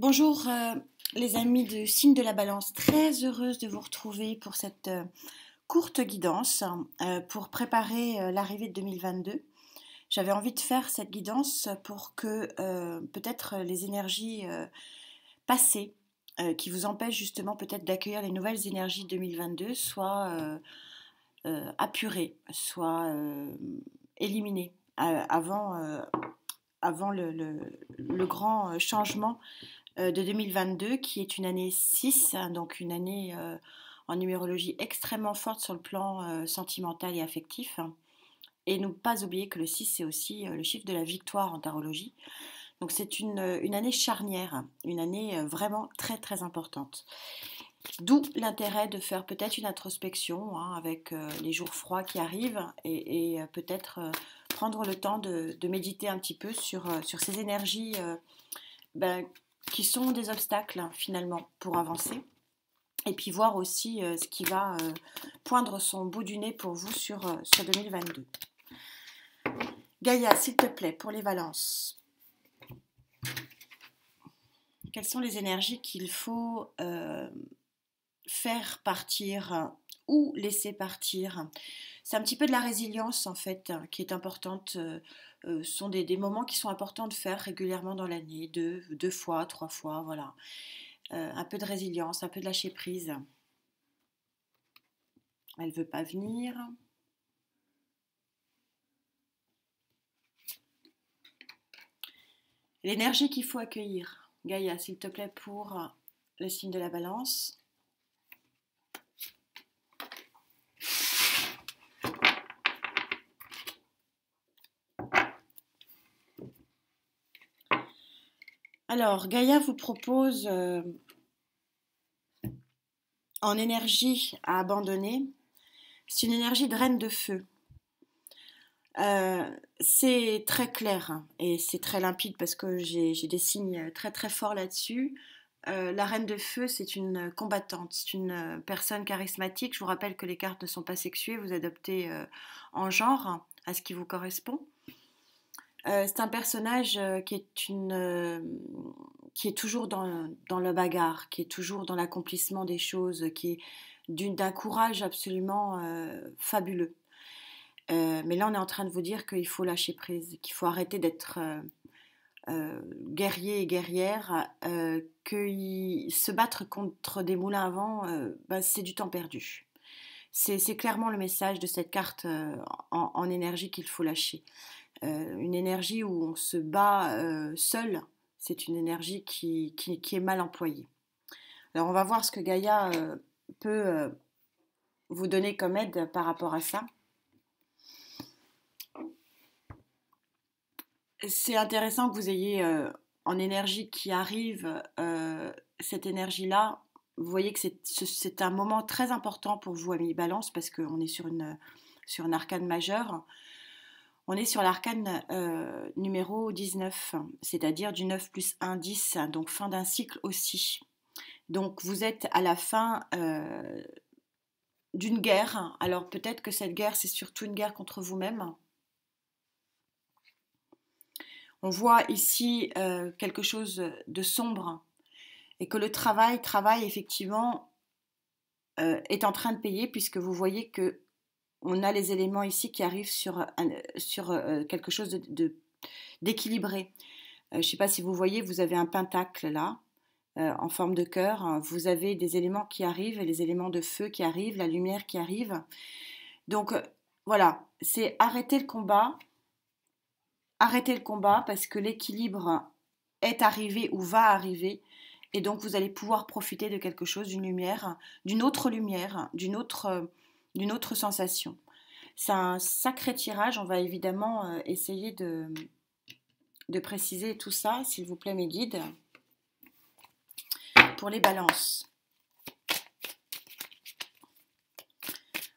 Bonjour euh, les amis de Signe de la Balance, très heureuse de vous retrouver pour cette euh, courte guidance euh, pour préparer l'arrivée de 2022. J'avais envie de faire cette guidance pour que peut-être les énergies passées qui vous empêchent justement peut-être d'accueillir les nouvelles énergies 2022 soient apurées, soient éliminées avant, le, grand changement de 2022, qui est une année 6, hein, donc une année euh, en numérologie extrêmement forte sur le plan euh, sentimental et affectif. Et ne pas oublier que le 6, c'est aussi le chiffre de la victoire en tarologie. Donc c'est une, année charnière, une année vraiment très très importante. D'où l'intérêt de faire peut-être une introspection hein, avec les jours froids qui arrivent et, peut-être prendre le temps de, méditer un petit peu sur, sur ces énergies ben, qui sont des obstacles finalement pour avancer. Et puis voir aussi euh, ce qui va euh, poindre son bout du nez pour vous sur, euh, sur 2022. Gaïa, s'il te plaît, pour les valences. Quelles sont les énergies qu'il faut faire partir ou laisser partir? C'est un petit peu de la résilience en fait qui est importante euh, sont des, moments qui sont importants de faire régulièrement dans l'année, deux, fois, trois fois, voilà. Euh, un peu de résilience, un peu de lâcher prise. Elle ne veut pas venir. L'énergie qu'il faut accueillir. Gaïa, s'il te plaît, pour le signe de la balance. Alors, Gaïa vous propose euh, en énergie à abandonner. C'est une énergie de reine de feu. Euh, c'est très clair et c'est très limpide parce que j'ai des signes très très forts là-dessus. Euh, la reine de feu, c'est une combattante, c'est une personne charismatique. Je vous rappelle que les cartes ne sont pas sexuées, vous adoptez en genre à ce qui vous correspond. Euh, c'est un personnage euh, qui est une euh, qui est toujours dans, dans, le bagarre, qui est toujours dans l'accomplissement des choses, qui est d'un courage absolument fabuleux. mais là, on est en train de vous dire qu'il faut lâcher prise, qu'il faut arrêter d'être guerrier et guerrière, que se battre contre des moulins à vent, bah, c'est du temps perdu. C'est clairement le message de cette carte en énergie qu'il faut lâcher. Euh, une énergie où on se bat euh, seul, c'est une énergie qui, est mal employée. Alors on va voir ce que Gaïa euh, peut vous donner comme aide par rapport à ça. C'est intéressant que vous ayez en énergie qui arrive cette énergie-là. Vous voyez que c'est un moment très important pour vous, amis Balance, parce qu'on est sur, une, sur un arcane majeur. On est sur l'arcane euh, numéro 19, c'est-à-dire du 9 plus 1, 10, donc fin d'un cycle aussi. Donc vous êtes à la fin euh, d'une guerre. Alors peut-être que cette guerre, c'est surtout une guerre contre vous-même. On voit ici euh, quelque chose de sombre et que le travail, travail effectivement, est en train de payer puisque vous voyez que on a les éléments ici qui arrivent sur, euh, quelque chose d'équilibré. Euh, je ne sais pas si vous voyez, vous avez un pentacle là, euh, en forme de cœur. Vous avez des éléments qui arrivent, les éléments de feu qui arrivent, la lumière qui arrive. Donc voilà, c'est arrêter le combat. Arrêter le combat parce que l'équilibre est arrivé ou va arriver. Et donc vous allez pouvoir profiter de quelque chose, d'une lumière, d'une autre lumière, d'une autre d'une autre sensation. C'est un sacré tirage, on va évidemment euh, essayer de, préciser tout ça, s'il vous plaît mes guides, pour les balances.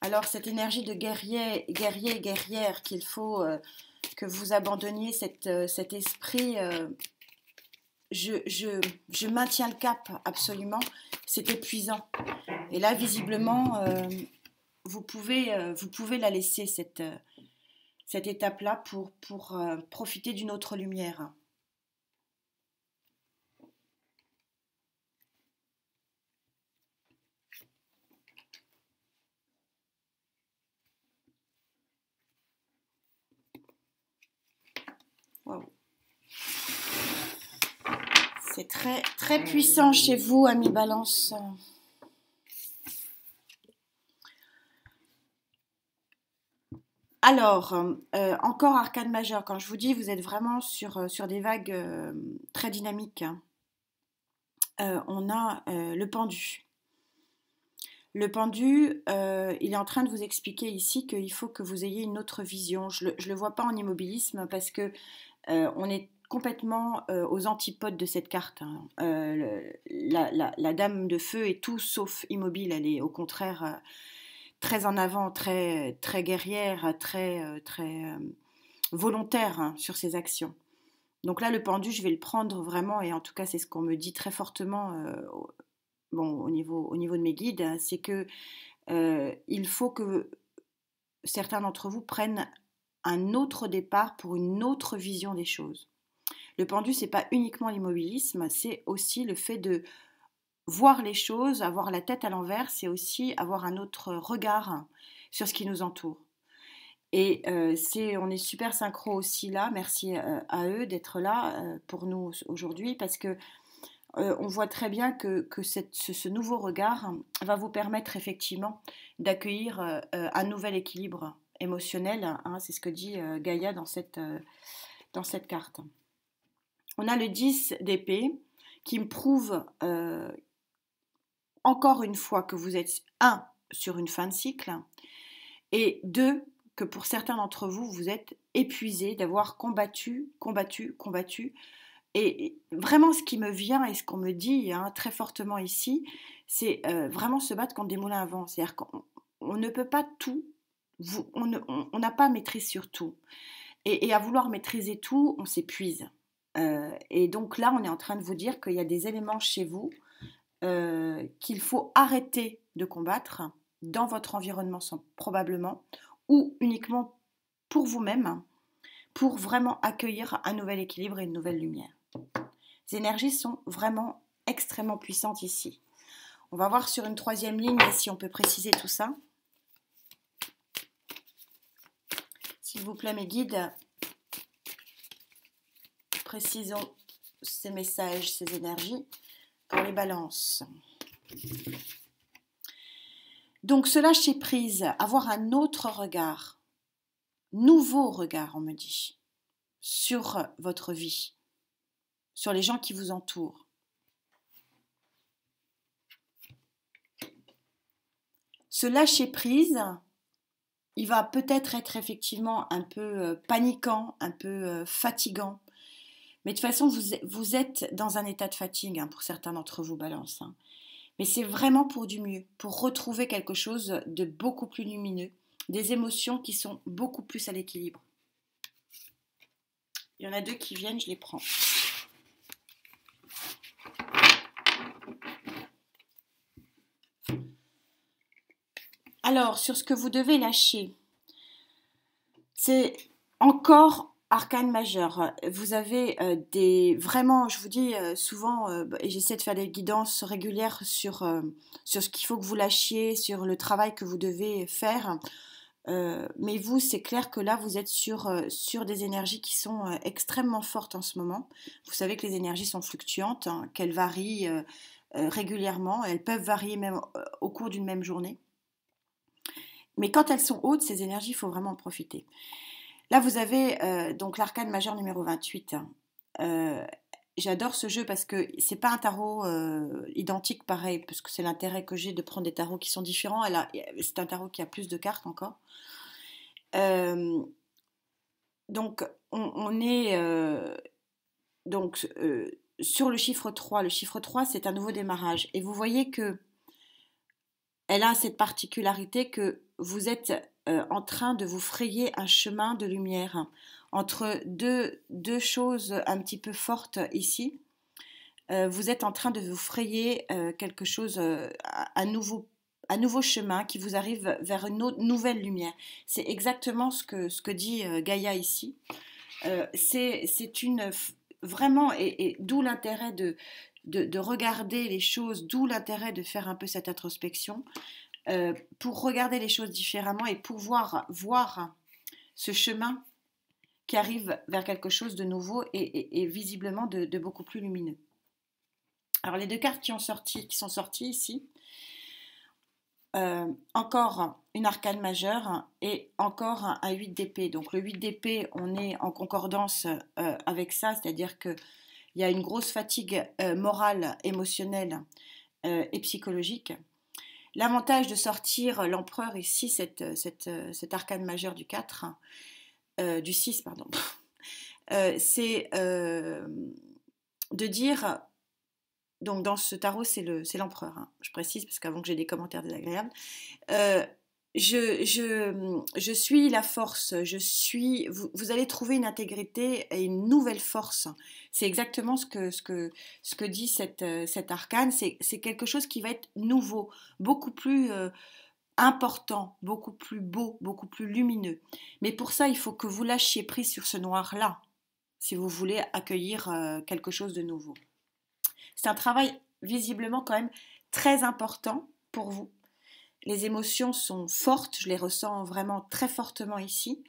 Alors cette énergie de guerrier, guerrier, guerrière qu'il faut euh, que vous abandonniez euh, cet esprit, je, je, je, maintiens le cap absolument, c'est épuisant. Et là visiblement, vous pouvez, euh, vous pouvez la laisser, cette, euh, cette étape-là, pour, pour euh, profiter d'une autre lumière. C'est très, très puissant chez vous, ami Balance. Alors, euh, encore arcane majeur. Quand je vous dis, vous êtes vraiment sur, euh, des vagues euh, très dynamiques. Hein. on a le pendu. Le pendu, il est en train de vous expliquer ici qu'il faut que vous ayez une autre vision. Je ne le, vois pas en immobilisme parce que on est complètement aux antipodes de cette carte. Hein. La, la, dame de feu est tout sauf immobile. Elle est au contraire très en avant, très, très guerrière, très, euh, très euh, volontaire hein, sur ses actions. Donc là, le pendu, je vais le prendre vraiment, et en tout cas, c'est ce qu'on me dit très fortement euh, bon, au, niveau, au niveau de mes guides, hein, c'est que il faut que certains d'entre vous prennent un autre départ pour une autre vision des choses. Le pendu, c'est pas uniquement l'immobilisme, c'est aussi le fait de voir les choses, avoir la tête à l'envers, c'est aussi avoir un autre regard sur ce qui nous entoure. Et euh, on est super synchro aussi là. Merci euh, à eux d'être là euh, pour nous aujourd'hui parce que on voit très bien que, ce, nouveau regard va vous permettre effectivement d'accueillir un nouvel équilibre émotionnel. Hein, c'est ce que dit Gaïa dans cette, dans cette carte. On a le 10 d'épée qui me prouve encore une fois que vous êtes, un, sur une fin de cycle, et deux, que pour certains d'entre vous, vous êtes épuisé d'avoir combattu, combattu, combattu. Et vraiment, ce qui me vient et ce qu'on me dit hein, très fortement ici, c'est euh, vraiment se battre contre des moulins à vent. C'est-à-dire qu'on ne peut pas tout, on n'a pas maîtrise sur tout. Et, à vouloir maîtriser tout, on s'épuise. Euh, et donc là, on est en train de vous dire qu'il y a des éléments chez vous euh, qu'il faut arrêter de combattre dans votre environnement probablement ou uniquement pour vous-même pour vraiment accueillir un nouvel équilibre et une nouvelle lumière. Les énergies sont vraiment extrêmement puissantes ici. On va voir sur une troisième ligne si on peut préciser tout ça. S'il vous plaît, mes guides, précisons ces messages, ces énergies pour les balances. Donc ce lâcher prise, avoir un autre regard, nouveau regard, on me dit, sur votre vie, sur les gens qui vous entourent. Ce lâcher prise, il va peut-être être effectivement un peu euh, paniquant, un peu euh, fatigant, mais de toute façon, vous, êtes dans un état de fatigue hein, pour certains d'entre vous, balance. Hein. Mais c'est vraiment pour du mieux, pour retrouver quelque chose de beaucoup plus lumineux, des émotions qui sont beaucoup plus à l'équilibre. Il y en a deux qui viennent, je les prends. Alors, sur ce que vous devez lâcher, c'est encore Arcane majeur, vous avez euh, des vraiment, je vous dis euh, souvent, euh, et j'essaie de faire des guidances régulières sur, sur ce qu'il faut que vous lâchiez, sur le travail que vous devez faire. mais vous, c'est clair que là, vous êtes sur, sur des énergies qui sont extrêmement fortes en ce moment. Vous savez que les énergies sont fluctuantes, hein, qu'elles varient régulièrement, elles peuvent varier même au cours d'une même journée. Mais quand elles sont hautes, ces énergies, il faut vraiment en profiter. Là, vous avez euh, donc l'arcane majeur numéro 28. Euh, j'adore ce jeu parce que c'est pas un tarot euh, identique pareil, parce que c'est l'intérêt que j'ai de prendre des tarots qui sont différents. C'est un tarot qui a plus de cartes encore. donc, on, est donc, sur le chiffre 3. Le chiffre 3, c'est un nouveau démarrage. Et vous voyez que elle a cette particularité que vous êtes euh, en train de vous frayer un chemin de lumière entre deux, deux choses un petit peu fortes ici. Euh, vous êtes en train de vous frayer euh, quelque chose, un, nouveau, un nouveau chemin qui vous arrive vers une nouvelle lumière. C'est exactement ce que, ce que dit Gaïa ici. c'est une vraiment, et d'où l'intérêt de, de, regarder les choses, d'où l'intérêt de faire un peu cette introspection, euh, pour regarder les choses différemment et pouvoir voir ce chemin qui arrive vers quelque chose de nouveau et, visiblement de, beaucoup plus lumineux. Alors les deux cartes qui, ont qui sont sorties ici, euh, encore une arcane majeure et encore un, 8 d'épée. Donc le 8 d'épée, on est en concordance euh, avec ça, c'est-à-dire qu'il y a une grosse fatigue morale, émotionnelle et psychologique. L'avantage de sortir l'empereur ici, cette, cette, cette, arcane majeure du 4, du 6, pardon, c'est de dire donc dans ce tarot, c'est l'empereur. Hein. Je précise parce qu'avant que j'ai des commentaires désagréables. Euh, je, suis la force, je suis, vous, allez trouver une intégrité et une nouvelle force. C'est exactement ce que, dit cette, euh, cet arcane. C'est quelque chose qui va être nouveau, beaucoup plus euh, important, beaucoup plus beau, beaucoup plus lumineux. Mais pour ça, il faut que vous lâchiez prise sur ce noir-là, si vous voulez accueillir quelque chose de nouveau. C'est un travail visiblement quand même très important pour vous. Les émotions sont fortes, je les ressens vraiment très fortement ici.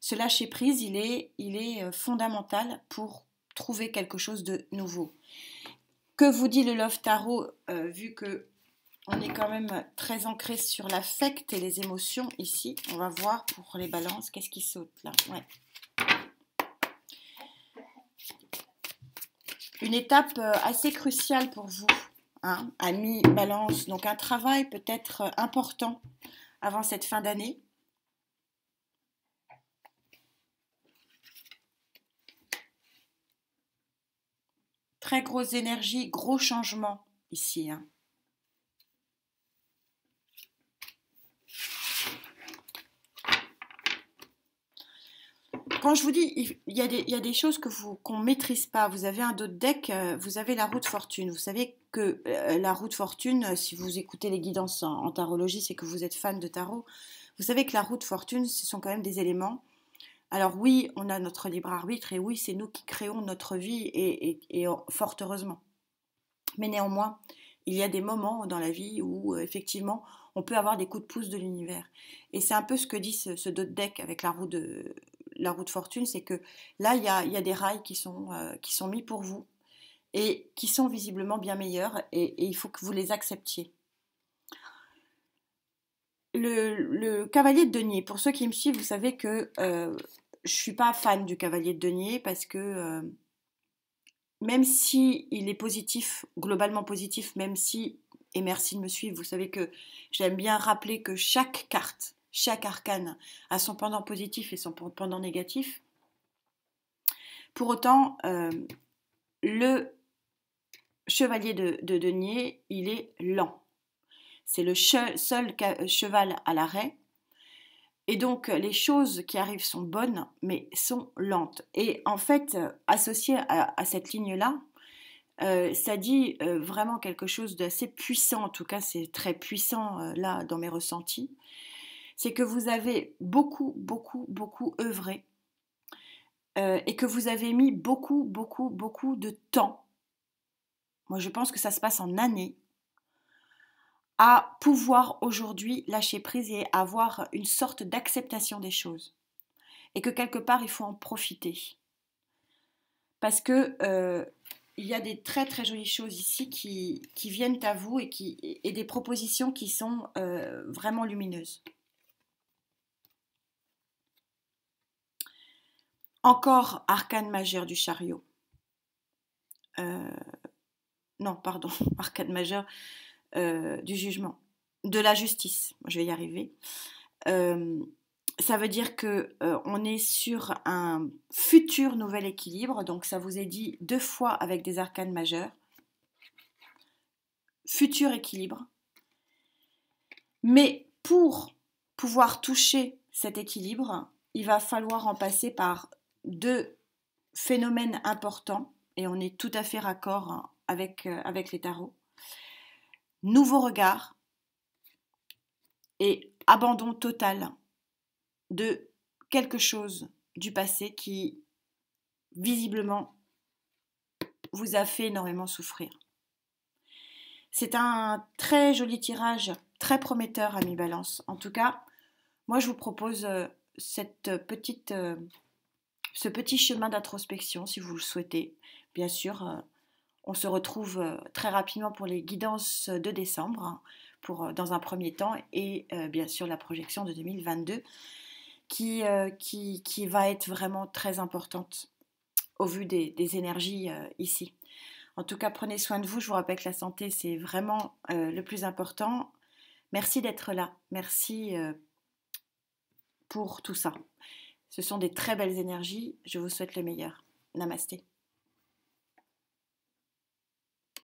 Ce lâcher prise, il est, euh, fondamental pour trouver quelque chose de nouveau. Que vous dit le Love Tarot, euh, vu que on est quand même très ancré sur l'affect et les émotions ici? On va voir pour les balances, qu'est-ce qui saute là? Une étape euh, assez cruciale pour vous, hein, amis balance. Donc un travail peut-être euh, important avant cette fin d'année. Très grosse énergie, gros changement ici. Hein. Quand je vous dis, il y, a des, choses que vous qu'on maîtrise pas. Vous avez un d'autres deck, euh, vous avez la route fortune. Vous savez que euh, la route fortune, euh, si vous écoutez les guidances en, tarologie, c'est que vous êtes fan de tarot. Vous savez que la route fortune, ce sont quand même des éléments. Alors oui, on a notre libre arbitre et oui, c'est nous qui créons notre vie et, fort heureusement. Mais néanmoins, il y a des moments dans la vie où effectivement on peut avoir des coups de pouce de l'univers. Et c'est un peu ce que dit ce, ce deck avec la roue de, la route fortune, c'est que là, il y a, des rails qui sont, euh, qui sont mis pour vous et qui sont visiblement bien meilleurs et, il faut que vous les acceptiez. Le, cavalier de denier, pour ceux qui me suivent, vous savez que euh, je ne suis pas fan du cavalier de denier parce que euh, même si est positif, globalement positif, même si, et merci de me suivre, vous savez que j'aime bien rappeler que chaque carte chaque arcane a son pendant positif et son pendant négatif. Pour autant, euh, le chevalier de, denier, il est lent. C'est le seul cheval à l'arrêt. Et donc, les choses qui arrivent sont bonnes, mais sont lentes. Et en fait, associé à, cette ligne-là, euh, ça dit euh, vraiment quelque chose d'assez puissant. En tout cas, c'est très puissant là dans mes ressentis c'est que vous avez beaucoup, beaucoup, beaucoup œuvré euh, et que vous avez mis beaucoup, beaucoup, beaucoup de temps. Moi, je pense que ça se passe en années à pouvoir aujourd'hui lâcher prise et avoir une sorte d'acceptation des choses. Et que quelque part, il faut en profiter. Parce que euh, il y a des très très jolies choses ici qui, viennent à vous et, des propositions qui sont euh, vraiment lumineuses. Encore arcane majeur du chariot. Euh, non, pardon, arcane majeur euh, du jugement, de la justice. Je vais y arriver. Euh, ça veut dire que on est sur un futur nouvel équilibre. Donc ça vous est dit deux fois avec des arcanes majeurs. Futur équilibre. Mais pour pouvoir toucher cet équilibre, il va falloir en passer par deux phénomènes importants, et on est tout à fait raccord hein, avec, euh, avec les tarots. Nouveau regard et abandon total de quelque chose du passé qui visiblement vous a fait énormément souffrir. C'est un très joli tirage, très prometteur, ami Balance. En tout cas, moi je vous propose euh, cette petite euh, ce petit chemin d'introspection si vous le souhaitez. Bien sûr, euh, on se retrouve très rapidement pour les guidances de décembre, hein, pour, dans un premier temps, et bien sûr la projection de 2022, qui, qui, qui, va être vraiment très importante au vu des énergies ici. En tout cas, prenez soin de vous. Je vous rappelle que la santé, c'est vraiment le plus important. Merci d'être là. Merci pour tout ça. Ce sont des très belles énergies. Je vous souhaite le meilleur. Namasté.